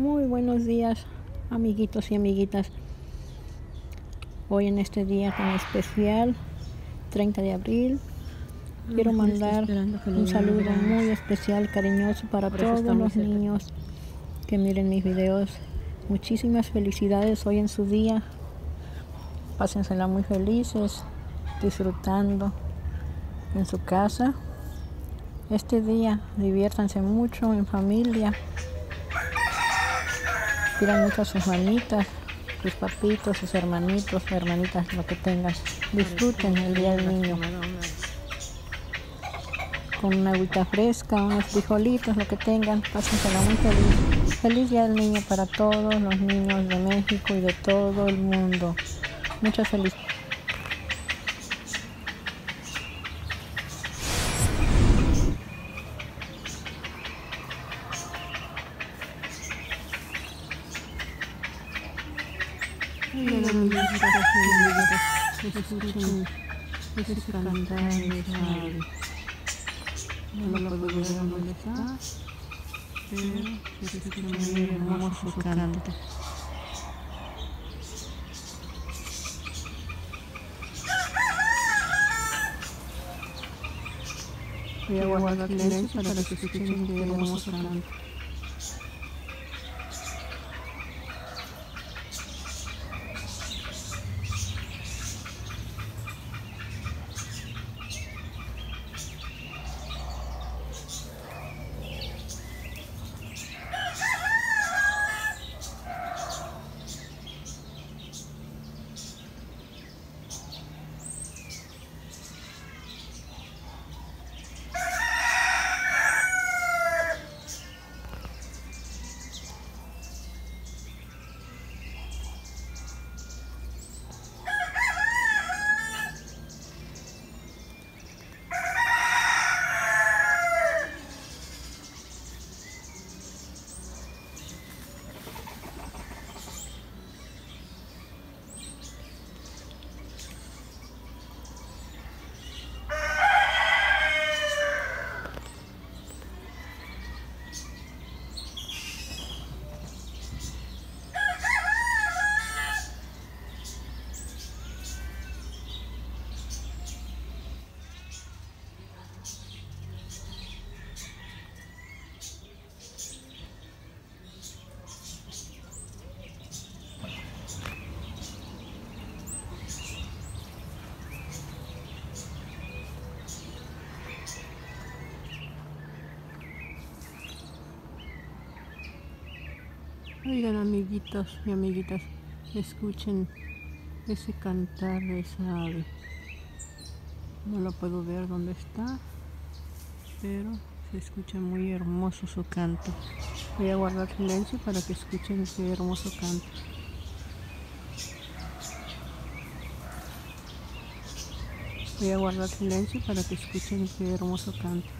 Muy buenos días, amiguitos y amiguitas. Hoy en este día tan especial, 30 de abril, quiero mandar un saludo muy especial, cariñoso para todos los niños que miren mis videos. Muchísimas felicidades hoy en su día. Pásensela muy felices, disfrutando en su casa. Este día diviértanse mucho en familia. Pidan mucho a sus mamitas, sus papitos, sus hermanitos, hermanitas, lo que tengan. Disfruten el Día del Niño. Con una agüita fresca, unos frijolitos, lo que tengan. Pásensela muy feliz. Feliz Día del Niño para todos los niños de México y de todo el mundo. Muchas felicidades. No lo puedo ver dónde está, pero es muy hermoso canto. Oigan amiguitos y amiguitas, escuchen ese cantar de esa ave. No lo puedo ver dónde está, pero se escucha muy hermoso su canto. Voy a guardar silencio para que escuchen ese hermoso canto. Voy a guardar silencio para que escuchen ese hermoso canto.